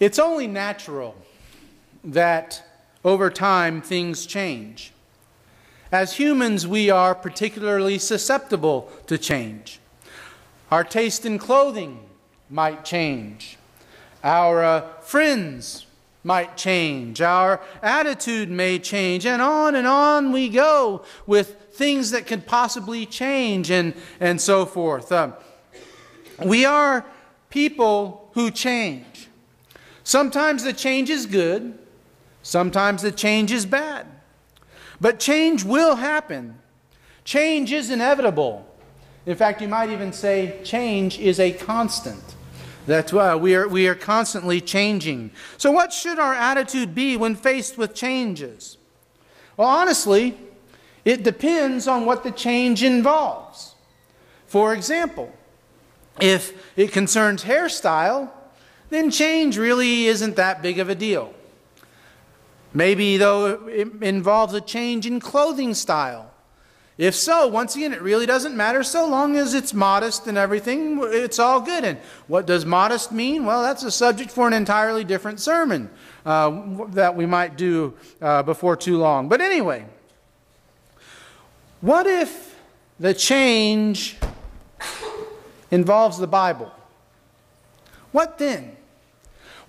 It's only natural that over time things change. As humans, we are particularly susceptible to change. Our taste in clothing might change. Our uh, friends might change. Our attitude may change. And on and on we go with things that could possibly change and, and so forth. Uh, we are people who change. Sometimes the change is good, sometimes the change is bad. But change will happen. Change is inevitable. In fact, you might even say change is a constant. That's why we are, we are constantly changing. So, what should our attitude be when faced with changes? Well, honestly, it depends on what the change involves. For example, if it concerns hairstyle, then change really isn't that big of a deal. Maybe, though, it involves a change in clothing style. If so, once again, it really doesn't matter so long as it's modest and everything, it's all good. And what does modest mean? Well, that's a subject for an entirely different sermon uh, that we might do uh, before too long. But anyway, what if the change involves the Bible? What then?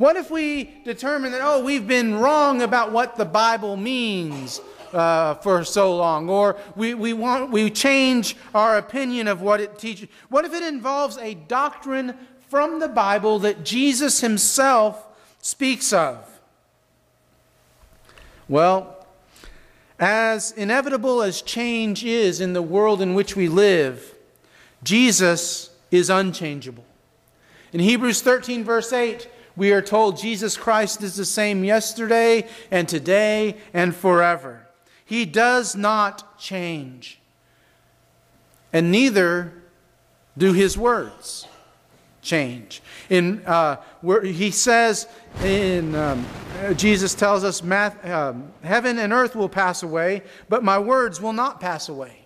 What if we determine that, oh, we've been wrong about what the Bible means uh, for so long, or we, we, want, we change our opinion of what it teaches? What if it involves a doctrine from the Bible that Jesus himself speaks of? Well, as inevitable as change is in the world in which we live, Jesus is unchangeable. In Hebrews 13, verse 8, we are told Jesus Christ is the same yesterday and today and forever. He does not change, and neither do his words change. In uh, where he says, in um, Jesus tells us, math, um, heaven and earth will pass away, but my words will not pass away.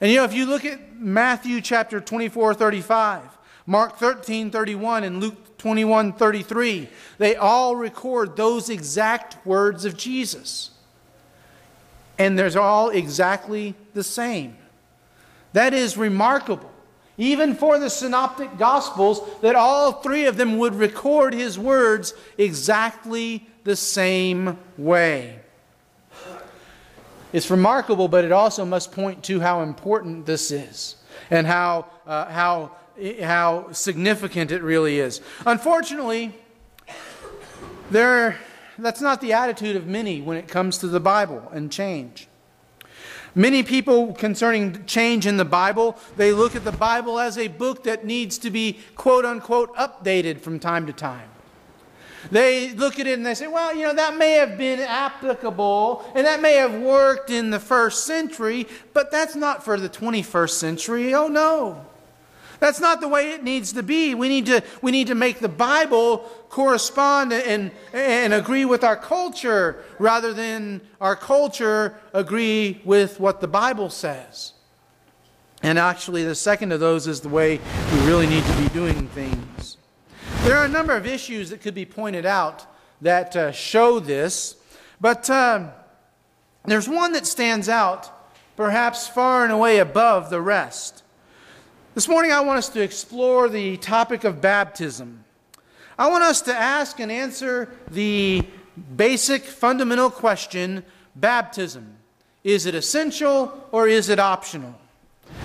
And you know, if you look at Matthew chapter 24, 35, Mark 13, 31, and Luke 21, 33, they all record those exact words of Jesus. And they're all exactly the same. That is remarkable even for the synoptic gospels, that all three of them would record his words exactly the same way. It's remarkable, but it also must point to how important this is and how, uh, how, how significant it really is. Unfortunately, there, that's not the attitude of many when it comes to the Bible and change. Many people concerning change in the Bible, they look at the Bible as a book that needs to be quote unquote updated from time to time. They look at it and they say, well, you know, that may have been applicable and that may have worked in the first century, but that's not for the 21st century. Oh, no. That's not the way it needs to be. We need to, we need to make the Bible correspond and, and agree with our culture rather than our culture agree with what the Bible says. And actually, the second of those is the way we really need to be doing things. There are a number of issues that could be pointed out that uh, show this, but uh, there's one that stands out perhaps far and away above the rest. This morning, I want us to explore the topic of baptism. I want us to ask and answer the basic fundamental question baptism. Is it essential or is it optional?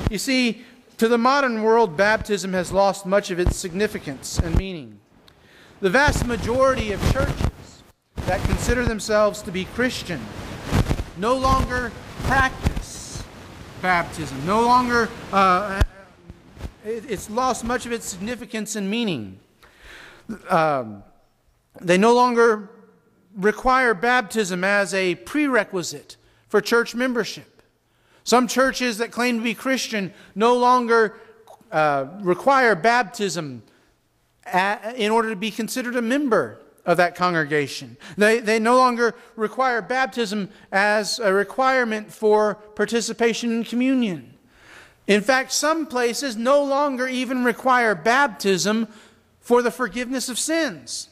You see, to the modern world, baptism has lost much of its significance and meaning. The vast majority of churches that consider themselves to be Christian no longer practice baptism, no longer uh, it's lost much of its significance and meaning. Um, they no longer require baptism as a prerequisite for church membership. Some churches that claim to be Christian no longer uh, require baptism at, in order to be considered a member of that congregation. They, they no longer require baptism as a requirement for participation in communion. In fact, some places no longer even require baptism for the forgiveness of sins.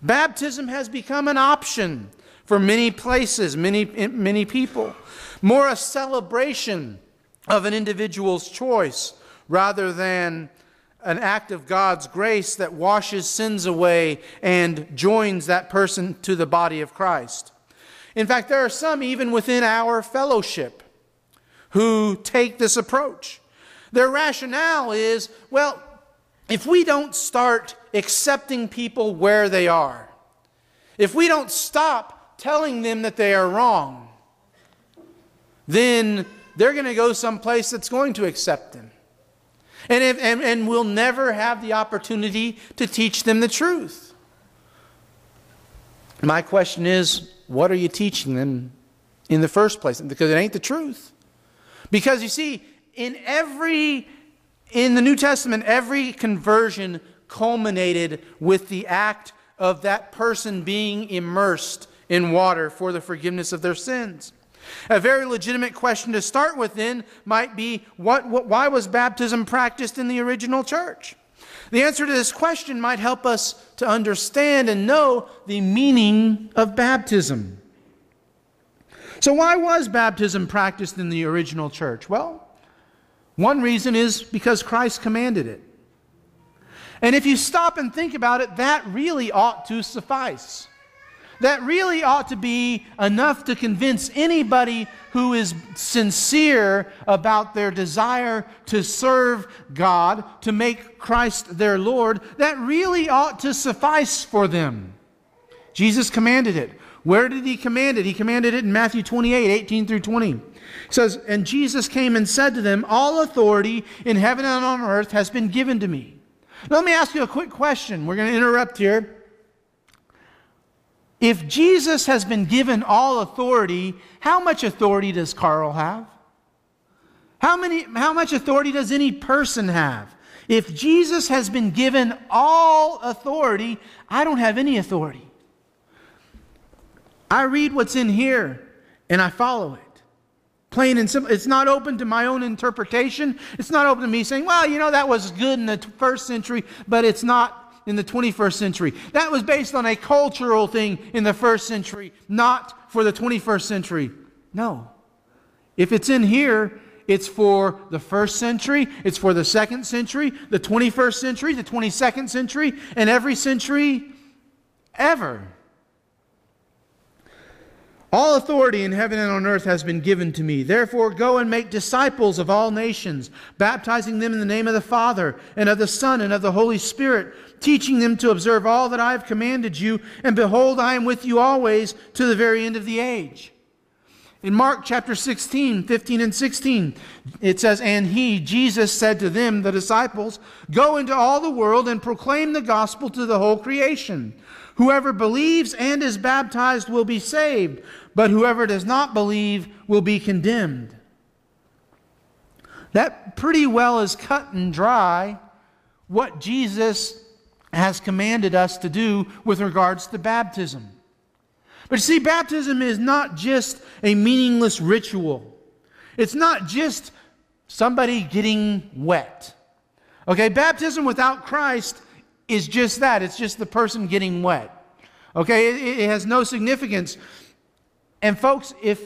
Baptism has become an option for many places, many, many people. More a celebration of an individual's choice rather than an act of God's grace that washes sins away and joins that person to the body of Christ. In fact, there are some even within our fellowship who take this approach. Their rationale is well, if we don't start accepting people where they are, if we don't stop telling them that they are wrong, then they're going to go someplace that's going to accept them. And, if, and, and we'll never have the opportunity to teach them the truth. My question is what are you teaching them in the first place? Because it ain't the truth. Because you see, in every, in the New Testament, every conversion culminated with the act of that person being immersed in water for the forgiveness of their sins. A very legitimate question to start with then might be what, what, why was baptism practiced in the original church? The answer to this question might help us to understand and know the meaning of baptism. So, why was baptism practiced in the original church? Well, one reason is because Christ commanded it. And if you stop and think about it, that really ought to suffice. That really ought to be enough to convince anybody who is sincere about their desire to serve God, to make Christ their Lord. That really ought to suffice for them. Jesus commanded it. Where did he command it? He commanded it in Matthew 28 18 through 20. It says, And Jesus came and said to them, All authority in heaven and on earth has been given to me. Let me ask you a quick question. We're going to interrupt here. If Jesus has been given all authority, how much authority does Carl have? How, many, how much authority does any person have? If Jesus has been given all authority, I don't have any authority. I read what's in here and I follow it. Plain and simple. It's not open to my own interpretation. It's not open to me saying, well, you know, that was good in the first century, but it's not in the 21st century. That was based on a cultural thing in the first century, not for the 21st century. No. If it's in here, it's for the first century, it's for the second century, the 21st century, the 22nd century, and every century ever. All authority in heaven and on earth has been given to me. Therefore, go and make disciples of all nations, baptizing them in the name of the Father, and of the Son, and of the Holy Spirit, teaching them to observe all that I have commanded you. And behold, I am with you always to the very end of the age. In Mark chapter 16, 15 and 16, it says, And he, Jesus, said to them, the disciples, Go into all the world and proclaim the gospel to the whole creation. Whoever believes and is baptized will be saved, but whoever does not believe will be condemned. That pretty well is cut and dry what Jesus has commanded us to do with regards to baptism. But see, baptism is not just a meaningless ritual. It's not just somebody getting wet. Okay, baptism without Christ is just that it's just the person getting wet. Okay, it, it has no significance. And, folks, if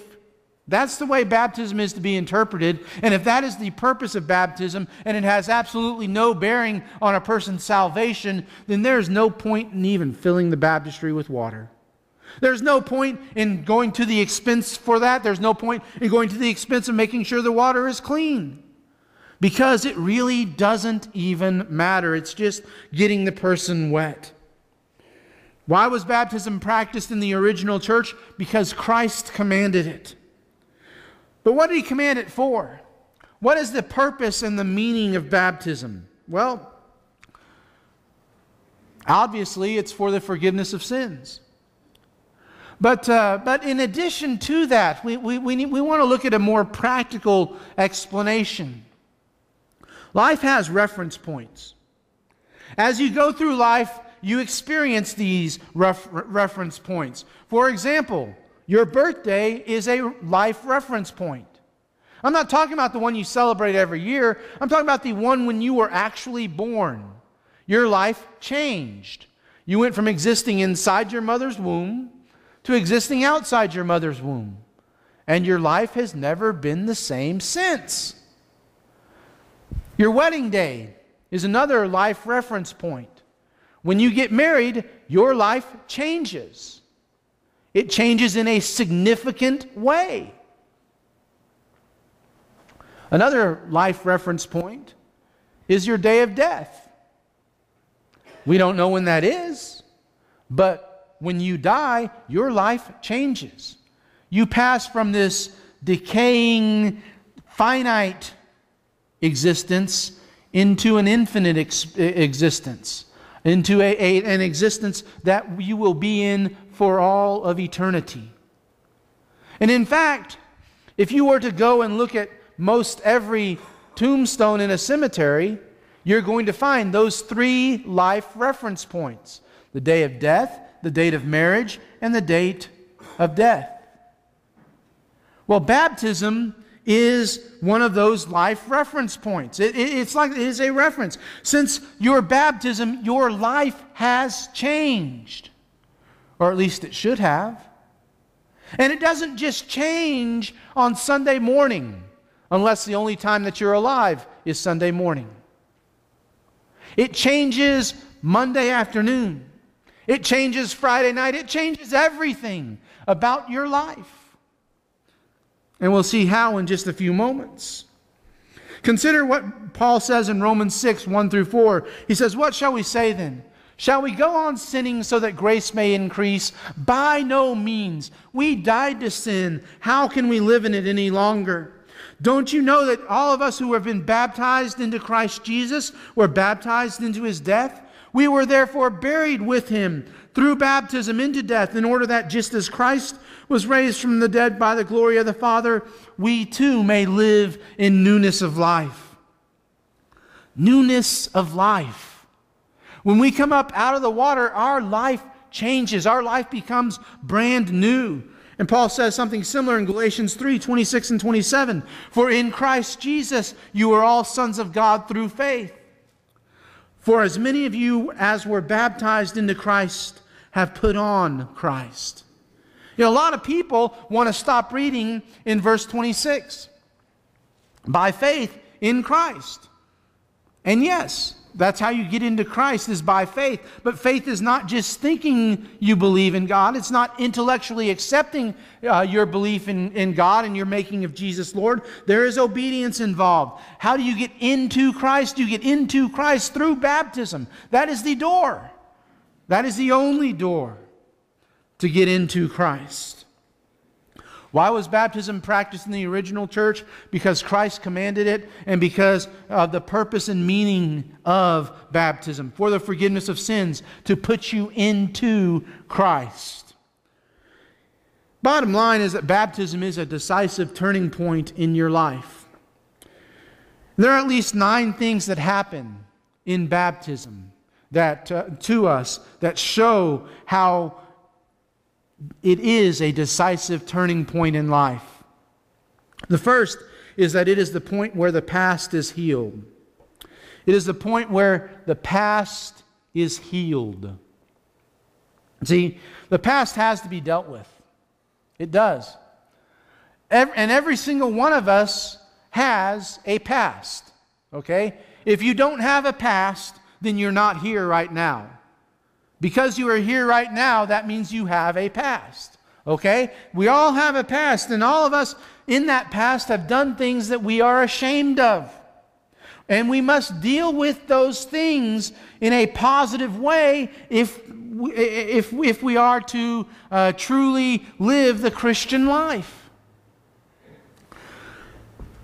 that's the way baptism is to be interpreted. And if that is the purpose of baptism and it has absolutely no bearing on a person's salvation, then there's no point in even filling the baptistry with water. There's no point in going to the expense for that. There's no point in going to the expense of making sure the water is clean because it really doesn't even matter. It's just getting the person wet. Why was baptism practiced in the original church? Because Christ commanded it. But what did he command it for? What is the purpose and the meaning of baptism? Well, obviously, it's for the forgiveness of sins. But, uh, but in addition to that, we, we, we, we want to look at a more practical explanation. Life has reference points. As you go through life, you experience these ref- reference points. For example, your birthday is a life reference point. I'm not talking about the one you celebrate every year, I'm talking about the one when you were actually born. Your life changed. You went from existing inside your mother's womb to existing outside your mother's womb. And your life has never been the same since. Your wedding day is another life reference point. When you get married, your life changes. It changes in a significant way. Another life reference point is your day of death. We don't know when that is, but when you die, your life changes. You pass from this decaying, finite existence into an infinite ex- existence, into a, a, an existence that you will be in for all of eternity. And in fact, if you were to go and look at most every tombstone in a cemetery, you're going to find those three life reference points the day of death, the date of marriage, and the date of death. Well, baptism is one of those life reference points. It, it, it's like it is a reference. Since your baptism, your life has changed, or at least it should have. And it doesn't just change on Sunday morning, unless the only time that you're alive is Sunday morning. It changes Monday afternoon. It changes Friday night. It changes everything about your life. And we'll see how in just a few moments. Consider what Paul says in Romans 6 1 through 4. He says, What shall we say then? Shall we go on sinning so that grace may increase? By no means. We died to sin. How can we live in it any longer? Don't you know that all of us who have been baptized into Christ Jesus were baptized into his death? We were therefore buried with him through baptism into death, in order that just as Christ was raised from the dead by the glory of the Father, we too may live in newness of life. Newness of life. When we come up out of the water, our life changes, our life becomes brand new. And Paul says something similar in Galatians 3 26 and 27. For in Christ Jesus you are all sons of God through faith. For as many of you as were baptized into Christ have put on Christ. You know, a lot of people want to stop reading in verse 26. By faith in Christ. And yes, that's how you get into Christ is by faith. But faith is not just thinking you believe in God. It's not intellectually accepting uh, your belief in, in God and your making of Jesus Lord. There is obedience involved. How do you get into Christ? You get into Christ through baptism. That is the door. That is the only door to get into Christ. Why was baptism practiced in the original church? Because Christ commanded it and because of the purpose and meaning of baptism for the forgiveness of sins, to put you into Christ. Bottom line is that baptism is a decisive turning point in your life. There are at least nine things that happen in baptism that uh, to us that show how it is a decisive turning point in life. The first is that it is the point where the past is healed. It is the point where the past is healed. See, the past has to be dealt with. It does. And every single one of us has a past. Okay? If you don't have a past, then you're not here right now. Because you are here right now, that means you have a past. Okay? We all have a past, and all of us in that past have done things that we are ashamed of. And we must deal with those things in a positive way if, if, if we are to uh, truly live the Christian life.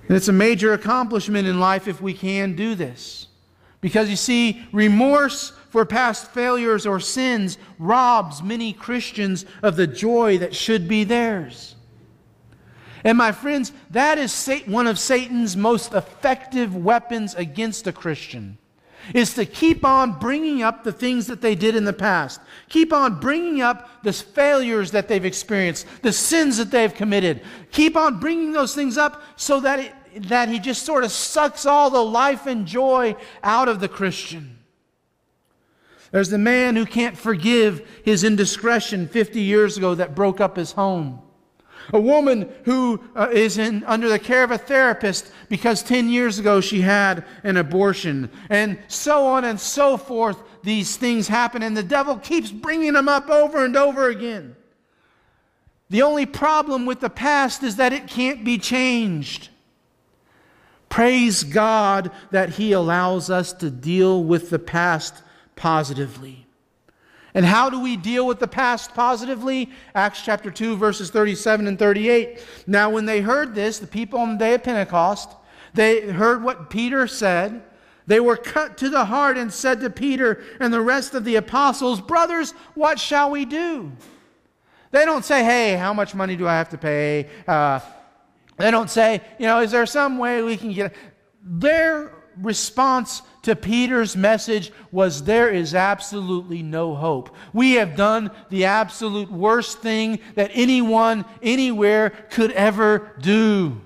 And it's a major accomplishment in life if we can do this. Because you see, remorse for past failures or sins robs many Christians of the joy that should be theirs. And my friends, that is one of Satan's most effective weapons against a Christian. Is to keep on bringing up the things that they did in the past. Keep on bringing up the failures that they've experienced, the sins that they've committed. Keep on bringing those things up so that, it, that he just sort of sucks all the life and joy out of the Christian. There's the man who can't forgive his indiscretion 50 years ago that broke up his home. A woman who uh, is in, under the care of a therapist because 10 years ago she had an abortion. And so on and so forth, these things happen, and the devil keeps bringing them up over and over again. The only problem with the past is that it can't be changed. Praise God that He allows us to deal with the past positively. And how do we deal with the past positively? Acts chapter 2, verses 37 and 38. Now, when they heard this, the people on the day of Pentecost, they heard what Peter said. They were cut to the heart and said to Peter and the rest of the apostles, Brothers, what shall we do? They don't say, Hey, how much money do I have to pay? Uh, they don't say, You know, is there some way we can get. Their response to Peter's message was there is absolutely no hope. We have done the absolute worst thing that anyone, anywhere could ever do.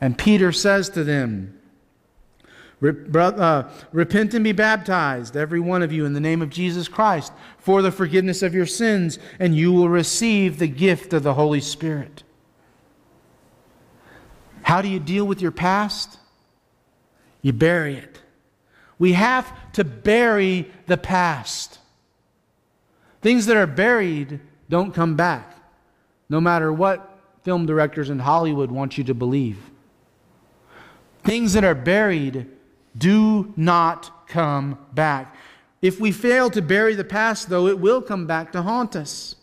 And Peter says to them, uh, Repent and be baptized, every one of you, in the name of Jesus Christ, for the forgiveness of your sins, and you will receive the gift of the Holy Spirit. How do you deal with your past? You bury it. We have to bury the past. Things that are buried don't come back, no matter what film directors in Hollywood want you to believe. Things that are buried do not come back. If we fail to bury the past, though, it will come back to haunt us.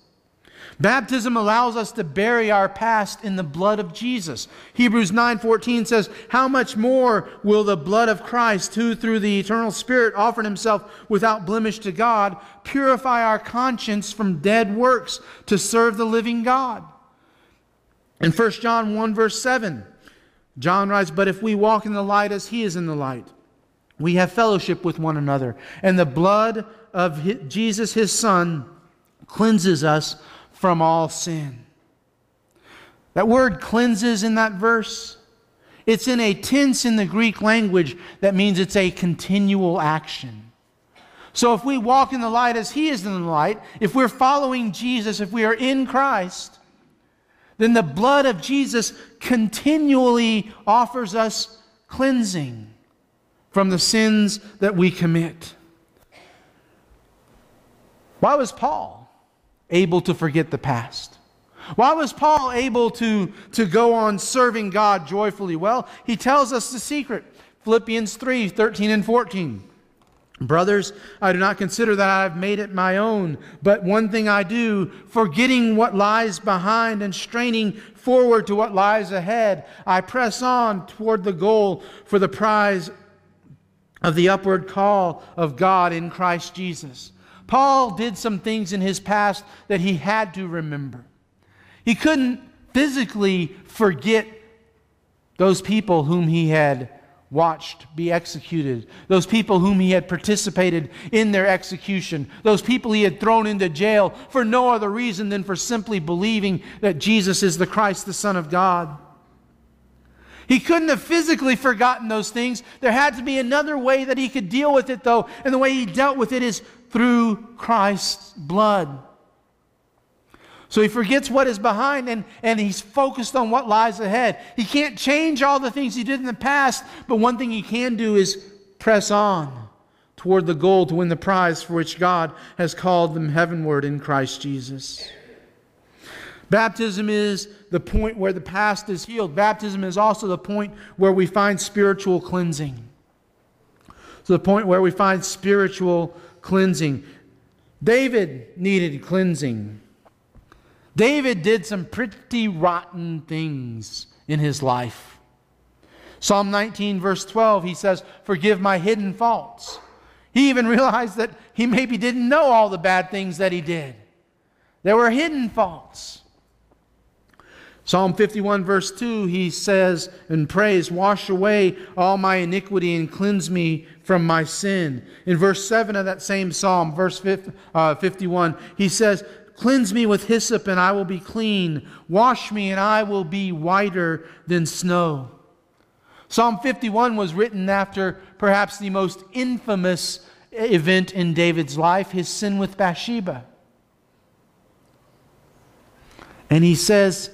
Baptism allows us to bury our past in the blood of Jesus. Hebrews 9:14 says, "How much more will the blood of Christ, who through the eternal Spirit offered himself without blemish to God, purify our conscience from dead works to serve the living God?" In 1 John 1 verse 7, John writes, "But if we walk in the light as he is in the light, we have fellowship with one another, and the blood of Jesus his son cleanses us from all sin. That word cleanses in that verse, it's in a tense in the Greek language that means it's a continual action. So if we walk in the light as He is in the light, if we're following Jesus, if we are in Christ, then the blood of Jesus continually offers us cleansing from the sins that we commit. Why was Paul able to forget the past? Why was Paul able to, to go on serving God joyfully? Well, he tells us the secret. Philippians 3 13 and 14. Brothers, I do not consider that I have made it my own, but one thing I do, forgetting what lies behind and straining forward to what lies ahead, I press on toward the goal for the prize of the upward call of God in Christ Jesus. Paul did some things in his past that he had to remember. He couldn't physically forget those people whom he had watched be executed, those people whom he had participated in their execution, those people he had thrown into jail for no other reason than for simply believing that Jesus is the Christ, the Son of God. He couldn't have physically forgotten those things. There had to be another way that he could deal with it, though, and the way he dealt with it is through Christ's blood. So he forgets what is behind and, and he's focused on what lies ahead. He can't change all the things he did in the past, but one thing he can do is press on toward the goal to win the prize for which God has called them heavenward in Christ Jesus. Baptism is the point where the past is healed. Baptism is also the point where we find spiritual cleansing. So, the point where we find spiritual cleansing. David needed cleansing. David did some pretty rotten things in his life. Psalm 19, verse 12, he says, Forgive my hidden faults. He even realized that he maybe didn't know all the bad things that he did. There were hidden faults. Psalm 51, verse 2, he says and prays, Wash away all my iniquity and cleanse me from my sin. In verse 7 of that same psalm, verse 51, uh, he says, Cleanse me with hyssop and I will be clean. Wash me and I will be whiter than snow. Psalm 51 was written after perhaps the most infamous event in David's life, his sin with Bathsheba. And he says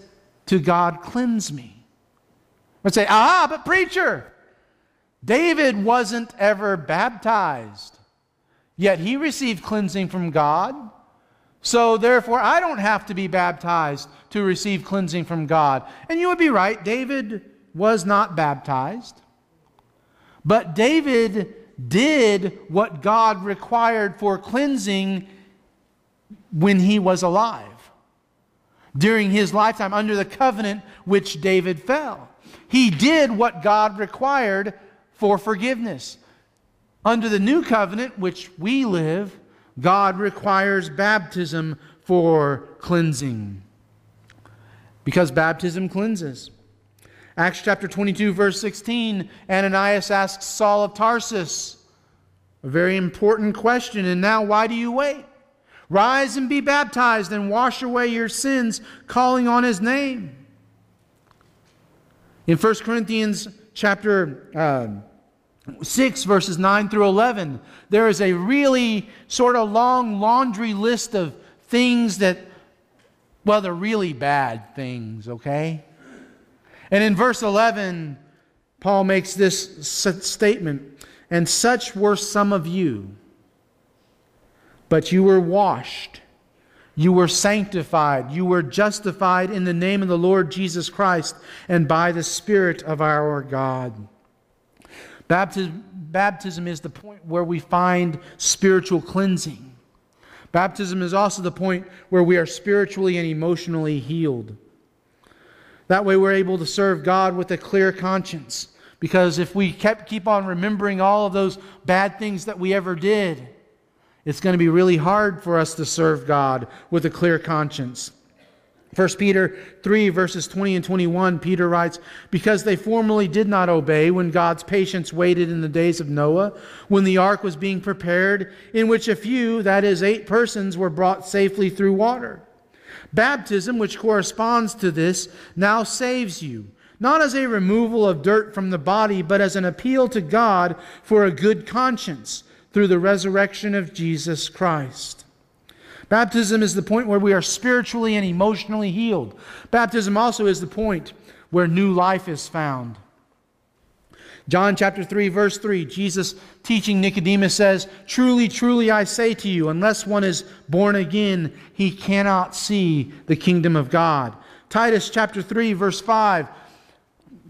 to God, Cleanse me. I'd say, Ah, but preacher, David wasn't ever baptized, yet he received cleansing from God. So therefore, I don't have to be baptized to receive cleansing from God. And you would be right, David was not baptized. But David did what God required for cleansing when he was alive, during his lifetime, under the covenant which David fell. He did what God required for forgiveness. Under the new covenant, which we live, God requires baptism for cleansing. Because baptism cleanses. Acts chapter 22, verse 16, Ananias asks Saul of Tarsus a very important question. And now, why do you wait? Rise and be baptized and wash away your sins, calling on his name. In 1 Corinthians chapter uh, 6, verses 9 through 11, there is a really sort of long laundry list of things that, well, they're really bad things, okay? And in verse 11, Paul makes this statement And such were some of you, but you were washed, you were sanctified, you were justified in the name of the Lord Jesus Christ and by the Spirit of our God. Baptism, baptism is the point where we find spiritual cleansing. Baptism is also the point where we are spiritually and emotionally healed. That way, we're able to serve God with a clear conscience. Because if we kept, keep on remembering all of those bad things that we ever did, it's going to be really hard for us to serve God with a clear conscience. 1 Peter 3, verses 20 and 21, Peter writes, Because they formerly did not obey when God's patience waited in the days of Noah, when the ark was being prepared, in which a few, that is, eight persons, were brought safely through water. Baptism, which corresponds to this, now saves you, not as a removal of dirt from the body, but as an appeal to God for a good conscience through the resurrection of Jesus Christ. Baptism is the point where we are spiritually and emotionally healed. Baptism also is the point where new life is found. John chapter 3, verse 3, Jesus teaching Nicodemus says, Truly, truly, I say to you, unless one is born again, he cannot see the kingdom of God. Titus chapter 3, verse 5,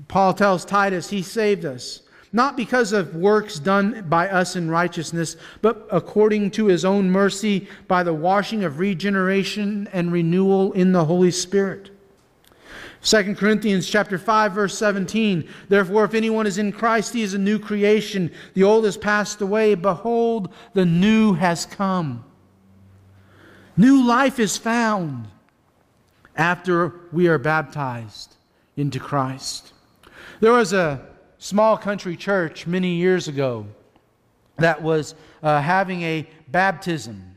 Paul tells Titus, He saved us, not because of works done by us in righteousness, but according to His own mercy by the washing of regeneration and renewal in the Holy Spirit. 2 Corinthians chapter 5 verse 17 Therefore if anyone is in Christ he is a new creation. The old has passed away. Behold the new has come. New life is found after we are baptized into Christ. There was a small country church many years ago that was uh, having a baptism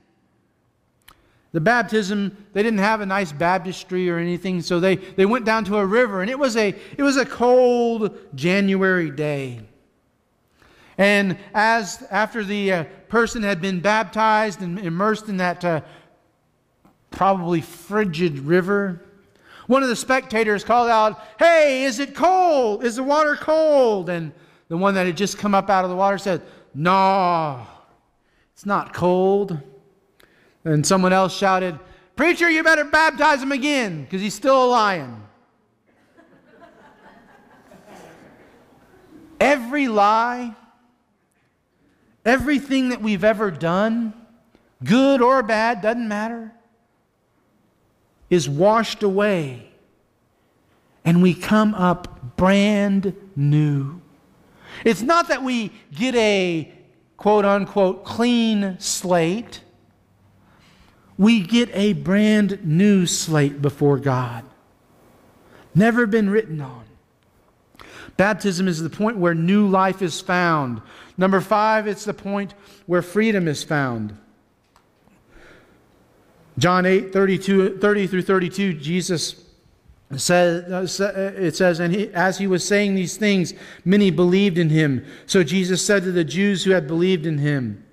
the baptism, they didn't have a nice baptistry or anything, so they, they went down to a river, and it was a, it was a cold January day. And as after the uh, person had been baptized and immersed in that uh, probably frigid river, one of the spectators called out, Hey, is it cold? Is the water cold? And the one that had just come up out of the water said, No, it's not cold. And someone else shouted, Preacher, you better baptize him again because he's still a lion. Every lie, everything that we've ever done, good or bad, doesn't matter, is washed away. And we come up brand new. It's not that we get a quote unquote clean slate we get a brand new slate before God. Never been written on. Baptism is the point where new life is found. Number five, it's the point where freedom is found. John 8, 32, 30 through 32, Jesus says, uh, uh, it says, and he, as he was saying these things, many believed in him. So Jesus said to the Jews who had believed in him,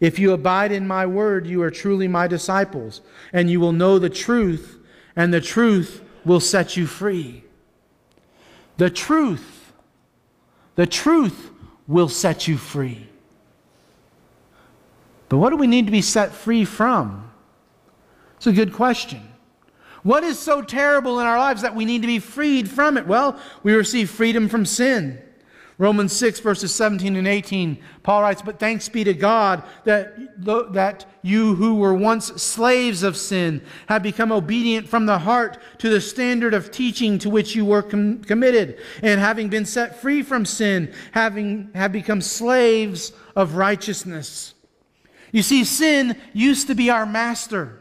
If you abide in my word, you are truly my disciples, and you will know the truth, and the truth will set you free. The truth, the truth will set you free. But what do we need to be set free from? It's a good question. What is so terrible in our lives that we need to be freed from it? Well, we receive freedom from sin. Romans 6, verses 17 and 18, Paul writes, But thanks be to God that, that you who were once slaves of sin have become obedient from the heart to the standard of teaching to which you were com- committed, and having been set free from sin, having have become slaves of righteousness. You see, sin used to be our master.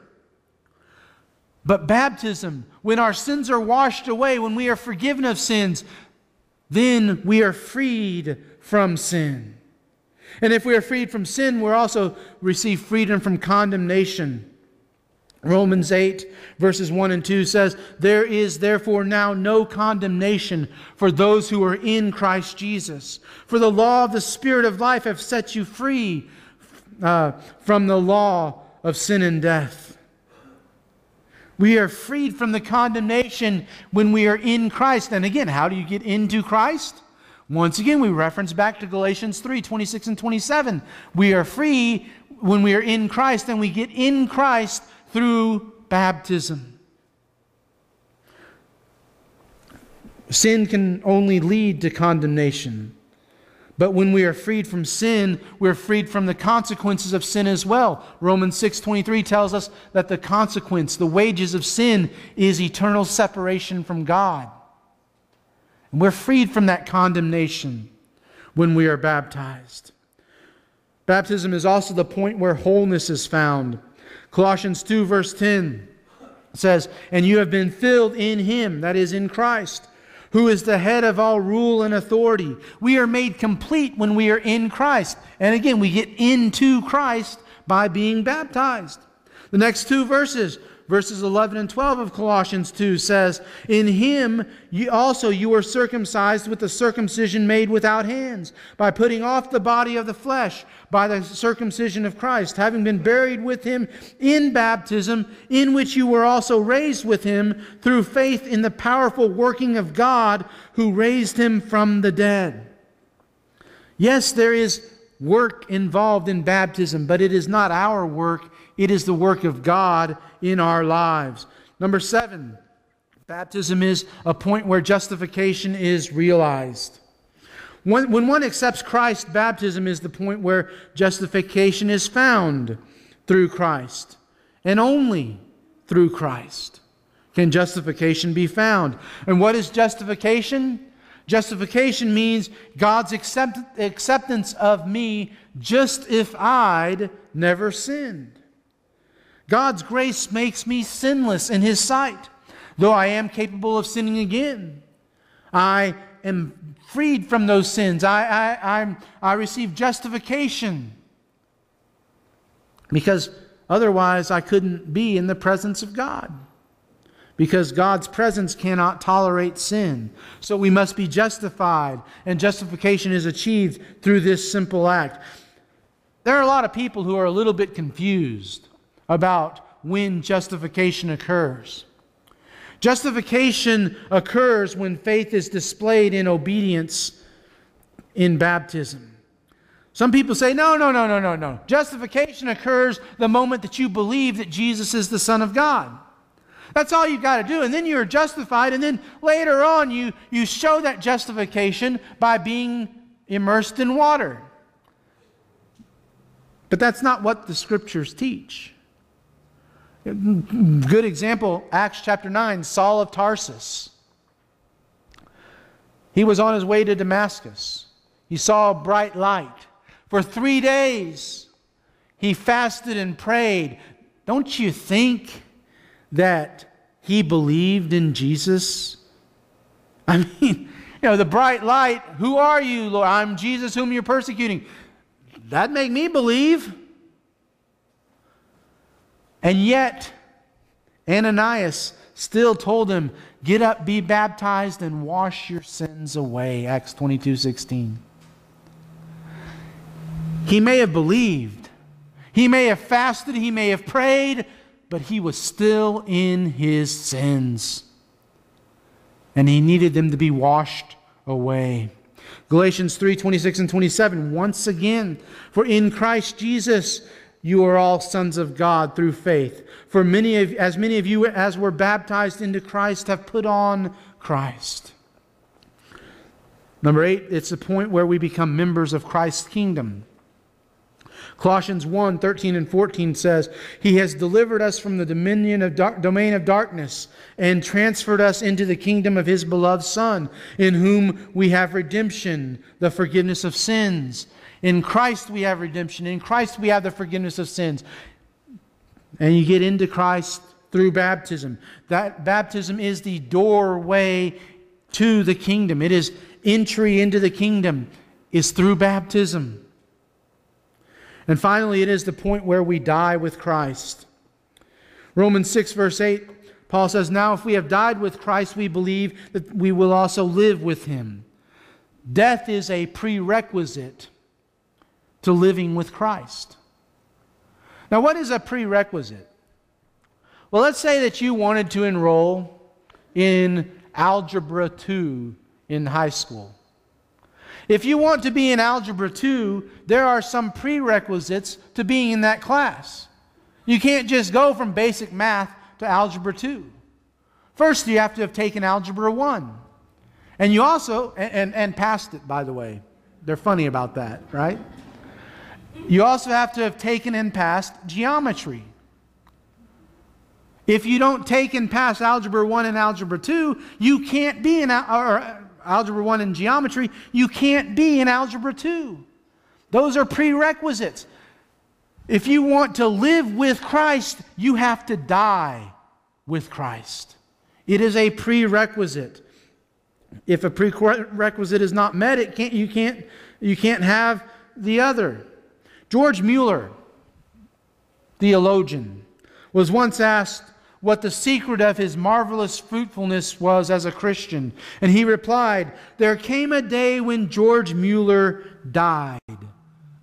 But baptism, when our sins are washed away, when we are forgiven of sins, then we are freed from sin. And if we are freed from sin, we'll also receive freedom from condemnation. Romans 8, verses 1 and 2 says, There is therefore now no condemnation for those who are in Christ Jesus. For the law of the Spirit of life have set you free uh, from the law of sin and death. We are freed from the condemnation when we are in Christ. And again, how do you get into Christ? Once again, we reference back to Galatians 3 26 and 27. We are free when we are in Christ, and we get in Christ through baptism. Sin can only lead to condemnation. But when we are freed from sin, we're freed from the consequences of sin as well. Romans 6:23 tells us that the consequence, the wages of sin is eternal separation from God. And we're freed from that condemnation when we are baptized. Baptism is also the point where wholeness is found. Colossians 2 verse 10 says, "And you have been filled in him, that is in Christ." Who is the head of all rule and authority. We are made complete when we are in Christ. And again, we get into Christ by being baptized. The next two verses verses 11 and 12 of Colossians 2 says, In him you also you were circumcised with the circumcision made without hands, by putting off the body of the flesh, by the circumcision of Christ, having been buried with him in baptism, in which you were also raised with him through faith in the powerful working of God who raised him from the dead. Yes, there is work involved in baptism, but it is not our work it is the work of God in our lives. Number seven, baptism is a point where justification is realized. When, when one accepts Christ, baptism is the point where justification is found through Christ. And only through Christ can justification be found. And what is justification? Justification means God's accept, acceptance of me just if I'd never sinned. God's grace makes me sinless in His sight, though I am capable of sinning again. I am freed from those sins. I, I, I'm, I receive justification because otherwise I couldn't be in the presence of God. Because God's presence cannot tolerate sin. So we must be justified, and justification is achieved through this simple act. There are a lot of people who are a little bit confused about when justification occurs. Justification occurs when faith is displayed in obedience in baptism. Some people say, no, no, no, no, no, no. Justification occurs the moment that you believe that Jesus is the Son of God. That's all you've got to do. And then you're justified. And then later on, you, you show that justification by being immersed in water. But that's not what the scriptures teach. Good example, Acts chapter 9, Saul of Tarsus. He was on his way to Damascus. He saw a bright light. For three days, he fasted and prayed. Don't you think that he believed in Jesus? I mean, you know, the bright light, who are you, Lord? I'm Jesus whom you're persecuting. That make me believe. And yet, Ananias still told him, Get up, be baptized, and wash your sins away. Acts 22 16. He may have believed, He may have fasted, he may have prayed, but he was still in his sins. And he needed them to be washed away. Galatians 3 26 and 27, once again, for in Christ Jesus you are all sons of God through faith. For many of, as many of you as were baptized into Christ have put on Christ. Number eight, it's the point where we become members of Christ's kingdom. Colossians 1 13 and 14 says, He has delivered us from the dominion of domain of darkness and transferred us into the kingdom of His beloved Son, in whom we have redemption, the forgiveness of sins. In Christ we have redemption. In Christ we have the forgiveness of sins. And you get into Christ through baptism. That baptism is the doorway to the kingdom. It is entry into the kingdom is through baptism. And finally, it is the point where we die with Christ. Romans 6, verse 8, Paul says, Now if we have died with Christ, we believe that we will also live with him. Death is a prerequisite to living with Christ. Now, what is a prerequisite? Well, let's say that you wanted to enroll in Algebra 2 in high school. If you want to be in Algebra 2, there are some prerequisites to being in that class. You can't just go from basic math to Algebra 2. First, you have to have taken Algebra 1. And you also, and, and, and passed it, by the way. They're funny about that, right? You also have to have taken and passed geometry. If you don't take and pass Algebra 1 and Algebra 2, you can't be in, or uh, Algebra 1 and geometry, you can't be in Algebra 2. Those are prerequisites. If you want to live with Christ, you have to die with Christ. It is a prerequisite. If a prerequisite is not met, it can't, you, can't, you can't have the other. George Mueller, theologian, was once asked what the secret of his marvelous fruitfulness was as a Christian. And he replied, There came a day when George Mueller died,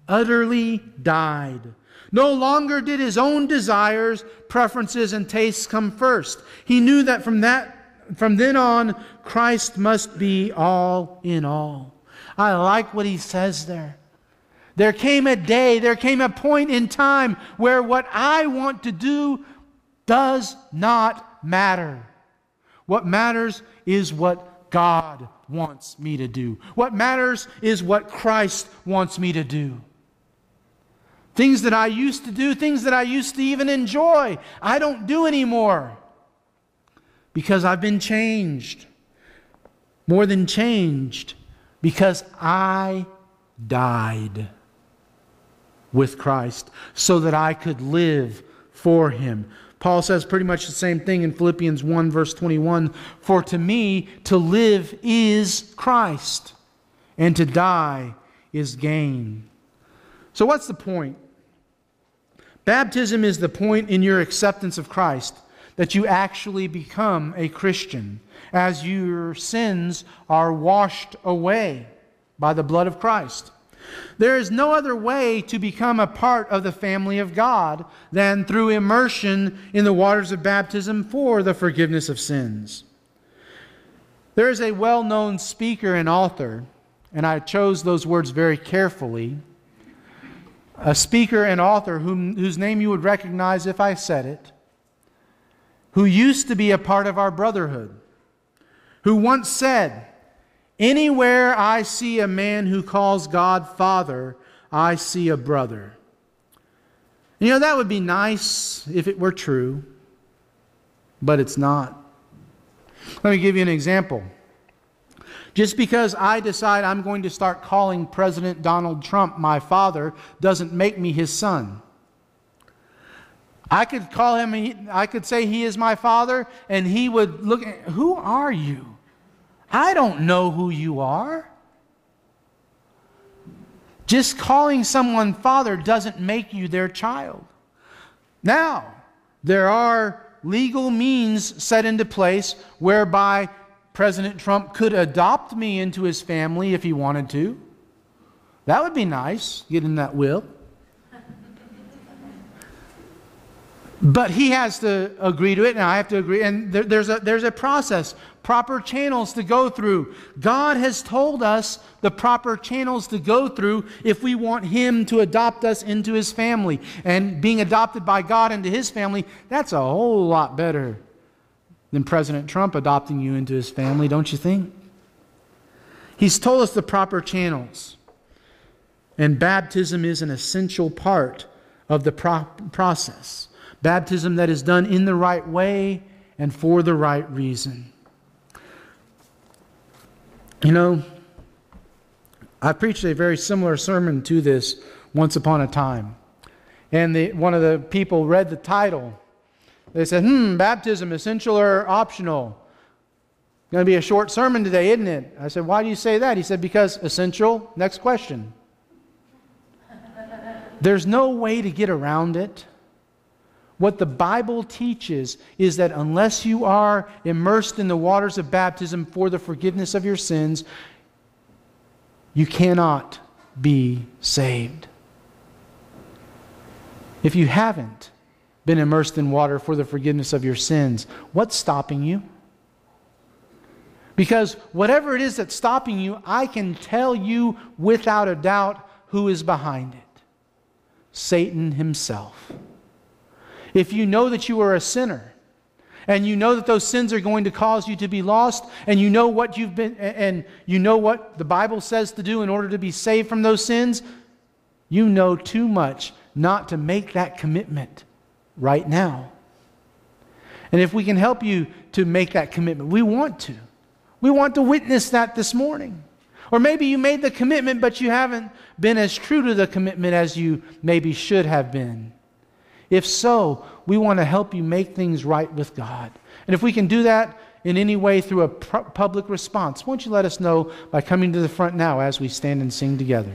utterly died. No longer did his own desires, preferences, and tastes come first. He knew that from that from then on, Christ must be all in all. I like what he says there. There came a day, there came a point in time where what I want to do does not matter. What matters is what God wants me to do. What matters is what Christ wants me to do. Things that I used to do, things that I used to even enjoy, I don't do anymore because I've been changed. More than changed, because I died with Christ so that I could live for Him. Paul says pretty much the same thing in Philippians 1, verse 21 For to me, to live is Christ, and to die is gain. So, what's the point? Baptism is the point in your acceptance of Christ that you actually become a Christian as your sins are washed away by the blood of Christ. There is no other way to become a part of the family of God than through immersion in the waters of baptism for the forgiveness of sins. There is a well known speaker and author, and I chose those words very carefully. A speaker and author whom, whose name you would recognize if I said it, who used to be a part of our brotherhood, who once said, Anywhere I see a man who calls God Father, I see a brother. You know, that would be nice if it were true, but it's not. Let me give you an example. Just because I decide I'm going to start calling President Donald Trump my father doesn't make me his son. I could call him, I could say he is my father, and he would look, who are you? I don't know who you are. Just calling someone father doesn't make you their child. Now, there are legal means set into place whereby President Trump could adopt me into his family if he wanted to. That would be nice, get in that will. But he has to agree to it, and I have to agree. And there, there's, a, there's a process, proper channels to go through. God has told us the proper channels to go through if we want him to adopt us into his family. And being adopted by God into his family, that's a whole lot better than President Trump adopting you into his family, don't you think? He's told us the proper channels. And baptism is an essential part of the pro- process. Baptism that is done in the right way and for the right reason. You know, I preached a very similar sermon to this once upon a time. And the, one of the people read the title. They said, hmm, baptism, essential or optional? Going to be a short sermon today, isn't it? I said, why do you say that? He said, because essential. Next question. There's no way to get around it. What the Bible teaches is that unless you are immersed in the waters of baptism for the forgiveness of your sins, you cannot be saved. If you haven't been immersed in water for the forgiveness of your sins, what's stopping you? Because whatever it is that's stopping you, I can tell you without a doubt who is behind it Satan himself. If you know that you are a sinner, and you know that those sins are going to cause you to be lost, and you know what you've been, and you know what the Bible says to do in order to be saved from those sins, you know too much not to make that commitment right now. And if we can help you to make that commitment, we want to. We want to witness that this morning. Or maybe you made the commitment, but you haven't been as true to the commitment as you maybe should have been. If so, we want to help you make things right with God. And if we can do that in any way through a public response, won't you let us know by coming to the front now as we stand and sing together?